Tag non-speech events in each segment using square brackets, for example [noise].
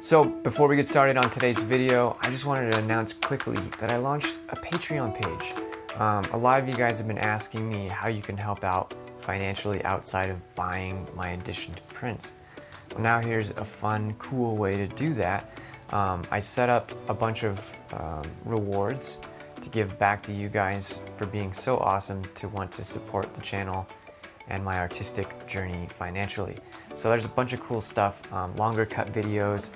So before we get started on today's video, I just wanted to announce quickly that I launched a Patreon page. Um, a lot of you guys have been asking me how you can help out financially outside of buying my editioned prints. Well, now here's a fun, cool way to do that. Um, I set up a bunch of um, rewards to give back to you guys for being so awesome to want to support the channel and my artistic journey financially. So there's a bunch of cool stuff, um, longer cut videos,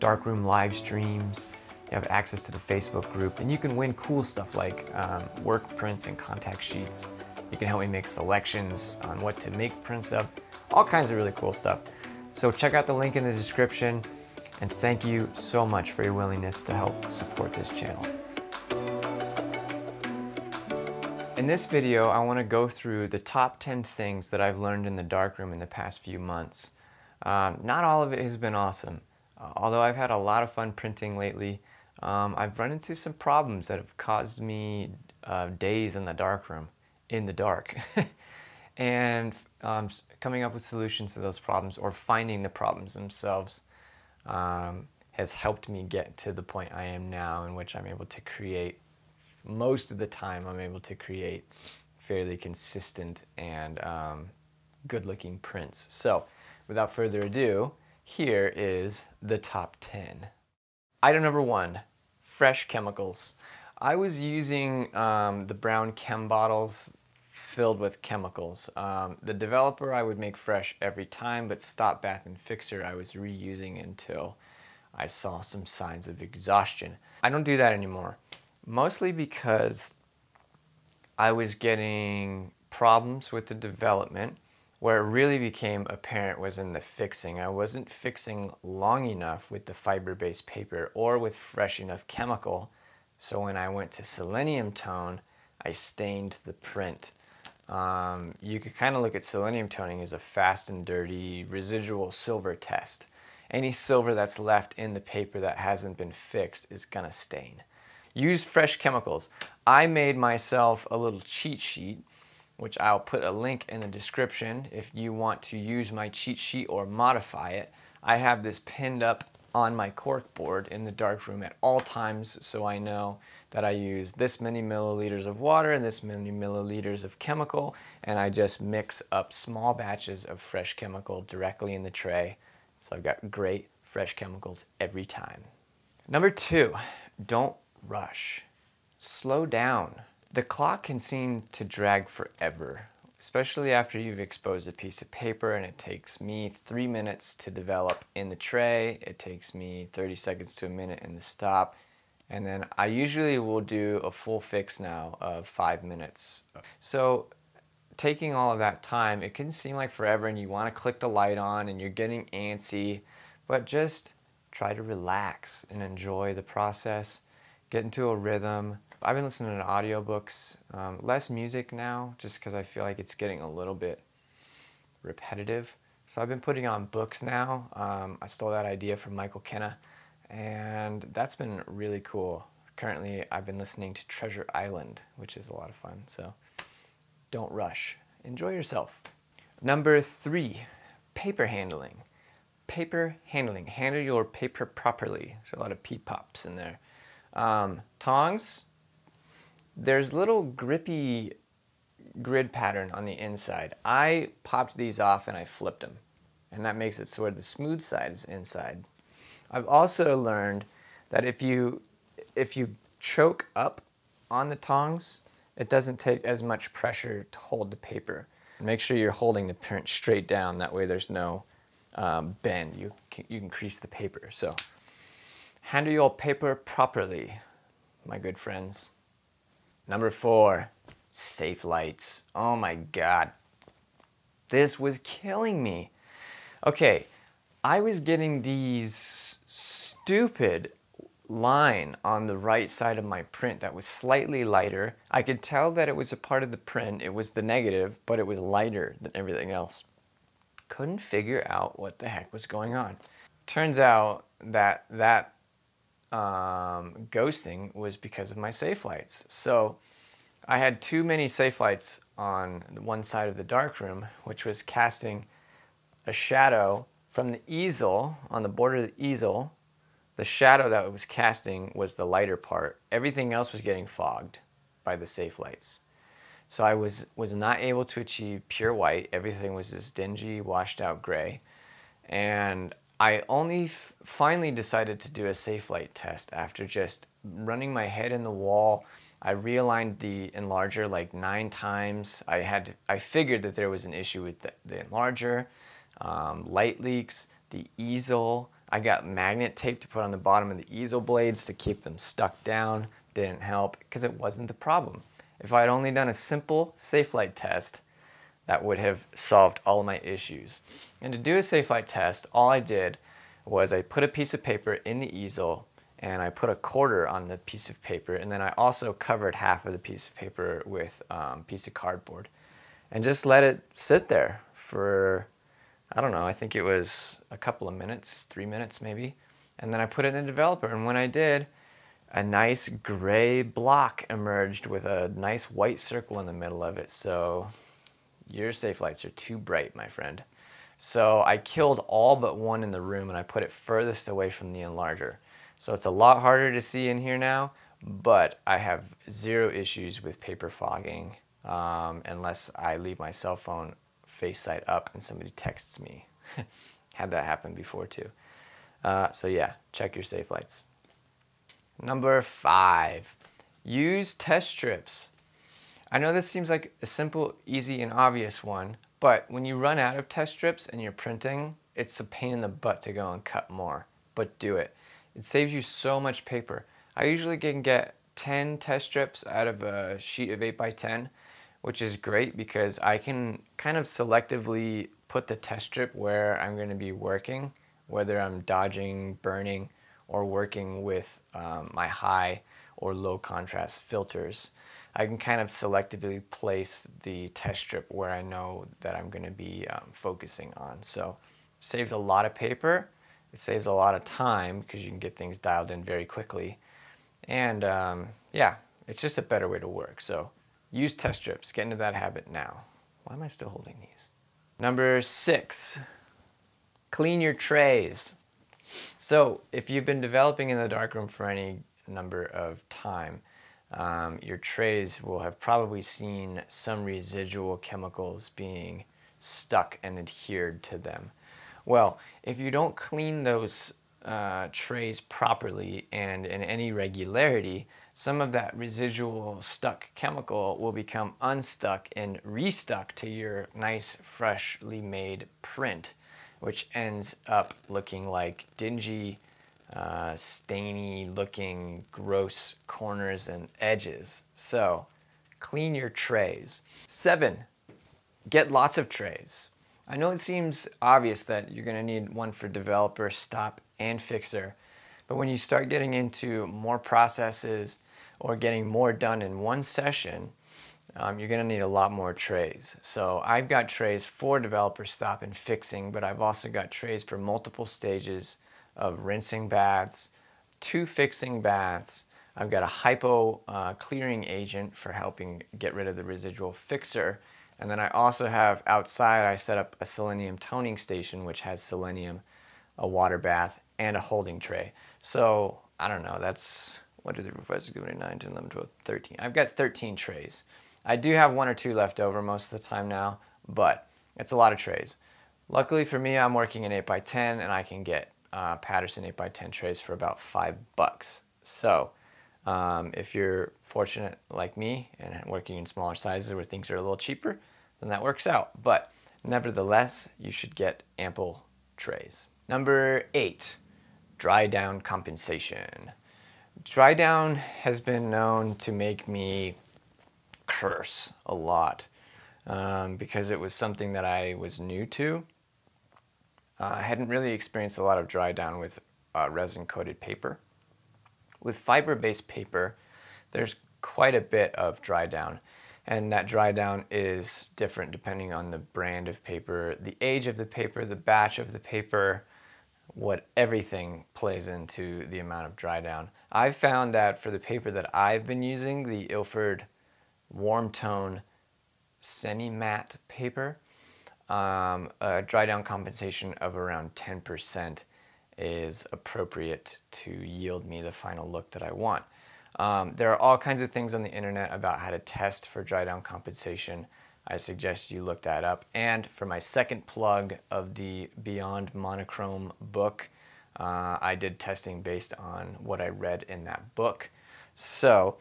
darkroom live streams, you have access to the Facebook group, and you can win cool stuff like um, work prints and contact sheets. You can help me make selections on what to make prints of, all kinds of really cool stuff. So check out the link in the description, and thank you so much for your willingness to help support this channel. In this video, I want to go through the top 10 things that I've learned in the darkroom in the past few months. Um, not all of it has been awesome. Uh, although I've had a lot of fun printing lately, um, I've run into some problems that have caused me uh, days in the darkroom, in the dark. [laughs] and um, coming up with solutions to those problems or finding the problems themselves um, has helped me get to the point I am now in which I'm able to create most of the time I'm able to create fairly consistent and um, good looking prints. So without further ado, here is the top 10. Item number one, fresh chemicals. I was using um, the brown chem bottles filled with chemicals. Um, the developer I would make fresh every time, but Stop Bath and Fixer I was reusing until I saw some signs of exhaustion. I don't do that anymore mostly because I was getting problems with the development where it really became apparent was in the fixing. I wasn't fixing long enough with the fiber-based paper or with fresh enough chemical. So when I went to selenium tone, I stained the print. Um, you could kind of look at selenium toning as a fast and dirty residual silver test. Any silver that's left in the paper that hasn't been fixed is gonna stain. Use fresh chemicals. I made myself a little cheat sheet, which I'll put a link in the description if you want to use my cheat sheet or modify it. I have this pinned up on my cork board in the darkroom at all times so I know that I use this many milliliters of water and this many milliliters of chemical and I just mix up small batches of fresh chemical directly in the tray. So I've got great fresh chemicals every time. Number two, don't rush. Slow down. The clock can seem to drag forever, especially after you've exposed a piece of paper and it takes me three minutes to develop in the tray. It takes me 30 seconds to a minute in the stop. And then I usually will do a full fix now of five minutes. So taking all of that time, it can seem like forever and you want to click the light on and you're getting antsy, but just try to relax and enjoy the process get into a rhythm. I've been listening to audiobooks, um, less music now, just because I feel like it's getting a little bit repetitive. So I've been putting on books now. Um, I stole that idea from Michael Kenna, and that's been really cool. Currently, I've been listening to Treasure Island, which is a lot of fun. So don't rush. Enjoy yourself. Number three, paper handling. Paper handling. Handle your paper properly. There's a lot of P-pops in there. Um, tongs, there's little grippy grid pattern on the inside. I popped these off and I flipped them. And that makes it sort of the smooth side is inside. I've also learned that if you, if you choke up on the tongs, it doesn't take as much pressure to hold the paper. Make sure you're holding the print straight down. That way there's no um, bend. You you can crease the paper. So Handle your paper properly, my good friends. Number four, safe lights. Oh my God. This was killing me. Okay, I was getting these stupid line on the right side of my print that was slightly lighter. I could tell that it was a part of the print. It was the negative, but it was lighter than everything else. Couldn't figure out what the heck was going on. Turns out that that um, ghosting was because of my safe lights. So I had too many safe lights on one side of the darkroom, which was casting a shadow from the easel, on the border of the easel, the shadow that was casting was the lighter part. Everything else was getting fogged by the Safelights. So I was, was not able to achieve pure white. Everything was this dingy, washed out gray. And I only finally decided to do a Safelight test after just running my head in the wall. I realigned the enlarger like nine times. I had I figured that there was an issue with the, the enlarger, um, light leaks, the easel. I got magnet tape to put on the bottom of the easel blades to keep them stuck down. Didn't help because it wasn't the problem. If I had only done a simple Safelight test, that would have solved all my issues. And to do a Safelight test, all I did was I put a piece of paper in the easel and I put a quarter on the piece of paper and then I also covered half of the piece of paper with a um, piece of cardboard and just let it sit there for I don't know I think it was a couple of minutes three minutes maybe and then I put it in the developer and when I did a nice gray block emerged with a nice white circle in the middle of it so your safe lights are too bright my friend so I killed all but one in the room and I put it furthest away from the enlarger so it's a lot harder to see in here now, but I have zero issues with paper fogging um, unless I leave my cell phone face side up and somebody texts me. [laughs] Had that happen before too. Uh, so yeah, check your safe lights. Number five, use test strips. I know this seems like a simple, easy, and obvious one, but when you run out of test strips and you're printing, it's a pain in the butt to go and cut more, but do it. It saves you so much paper. I usually can get 10 test strips out of a sheet of 8 by 10 which is great because I can kind of selectively put the test strip where I'm going to be working, whether I'm dodging, burning, or working with um, my high or low contrast filters. I can kind of selectively place the test strip where I know that I'm going to be um, focusing on. So saves a lot of paper it saves a lot of time because you can get things dialed in very quickly. And um, yeah, it's just a better way to work. So use test strips. Get into that habit now. Why am I still holding these? Number six, clean your trays. So if you've been developing in the darkroom for any number of time, um, your trays will have probably seen some residual chemicals being stuck and adhered to them. Well, if you don't clean those uh, trays properly and in any regularity, some of that residual stuck chemical will become unstuck and restuck to your nice freshly made print, which ends up looking like dingy, uh, stainy looking gross corners and edges. So clean your trays. Seven, get lots of trays. I know it seems obvious that you're going to need one for developer, stop, and fixer, but when you start getting into more processes or getting more done in one session, um, you're going to need a lot more trays. So I've got trays for developer stop and fixing, but I've also got trays for multiple stages of rinsing baths, two fixing baths. I've got a hypo uh, clearing agent for helping get rid of the residual fixer, and then I also have outside, I set up a selenium toning station, which has selenium, a water bath, and a holding tray. So I don't know, that's 1, 2, 3, 4, 5, 6, 7, 8, 9, 10, 11, 12, 13. I've got 13 trays. I do have one or two left over most of the time now, but it's a lot of trays. Luckily for me, I'm working in 8x10 and I can get uh, Paterson 8x10 trays for about 5 bucks. So um, if you're fortunate like me and working in smaller sizes where things are a little cheaper, then that works out. But nevertheless, you should get ample trays. Number eight, dry down compensation. Dry down has been known to make me curse a lot um, because it was something that I was new to. Uh, I hadn't really experienced a lot of dry down with uh, resin coated paper. With fiber-based paper, there's quite a bit of dry down and that dry down is different depending on the brand of paper, the age of the paper, the batch of the paper, what everything plays into the amount of dry down. I've found that for the paper that I've been using, the Ilford warm tone semi-matte paper, um, a dry down compensation of around 10% is appropriate to yield me the final look that I want. Um, there are all kinds of things on the internet about how to test for dry down compensation. I suggest you look that up. And for my second plug of the Beyond Monochrome book, uh, I did testing based on what I read in that book. So,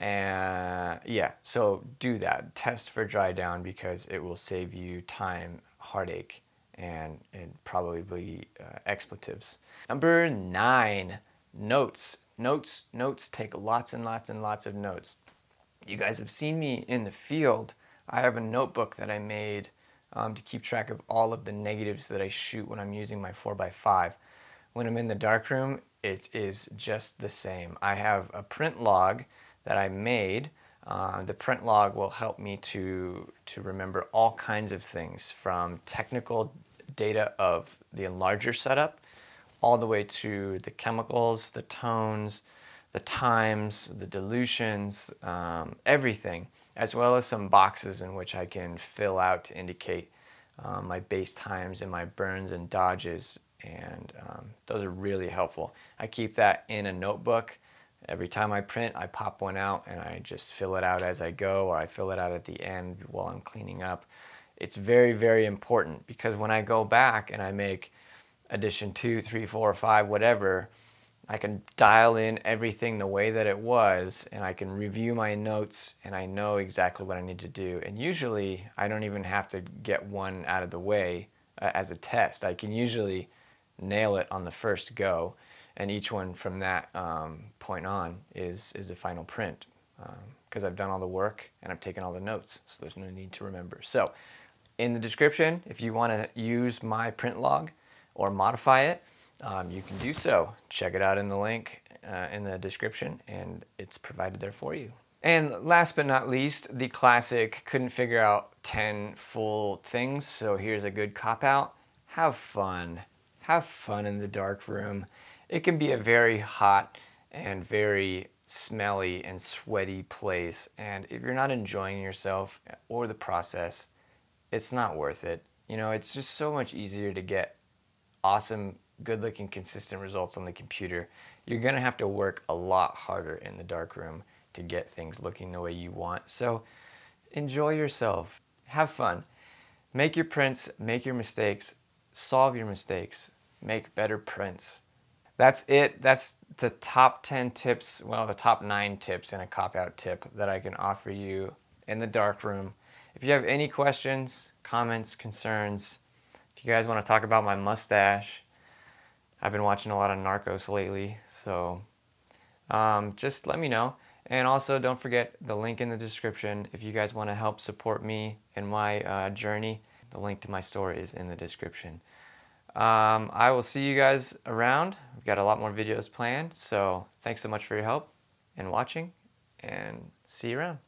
uh, yeah, so do that. Test for dry down because it will save you time, heartache, and, probably uh, expletives. Number nine, notes. Notes, notes, take lots and lots and lots of notes. You guys have seen me in the field. I have a notebook that I made um, to keep track of all of the negatives that I shoot when I'm using my 4x5. When I'm in the darkroom, it is just the same. I have a print log that I made. Uh, the print log will help me to, to remember all kinds of things from technical data of the enlarger setup all the way to the chemicals, the tones, the times, the dilutions, um, everything, as well as some boxes in which I can fill out to indicate um, my base times and my burns and dodges. And um, those are really helpful. I keep that in a notebook. Every time I print, I pop one out and I just fill it out as I go, or I fill it out at the end while I'm cleaning up. It's very, very important because when I go back and I make addition two, three, four, five, whatever, I can dial in everything the way that it was and I can review my notes and I know exactly what I need to do. And usually I don't even have to get one out of the way uh, as a test. I can usually nail it on the first go and each one from that um, point on is, is a final print because um, I've done all the work and I've taken all the notes so there's no need to remember. So in the description, if you want to use my print log, or modify it, um, you can do so. Check it out in the link uh, in the description and it's provided there for you. And last but not least, the classic couldn't figure out 10 full things, so here's a good cop out. Have fun. Have fun in the dark room. It can be a very hot and very smelly and sweaty place, and if you're not enjoying yourself or the process, it's not worth it. You know, it's just so much easier to get awesome, good looking, consistent results on the computer, you're gonna have to work a lot harder in the darkroom to get things looking the way you want. So enjoy yourself, have fun, make your prints, make your mistakes, solve your mistakes, make better prints. That's it. That's the top 10 tips, well, the top nine tips and a cop out tip that I can offer you in the darkroom. If you have any questions, comments, concerns, if you guys want to talk about my mustache, I've been watching a lot of Narcos lately, so um, just let me know. And also, don't forget the link in the description if you guys want to help support me in my uh, journey. The link to my store is in the description. Um, I will see you guys around. We've got a lot more videos planned, so thanks so much for your help and watching, and see you around.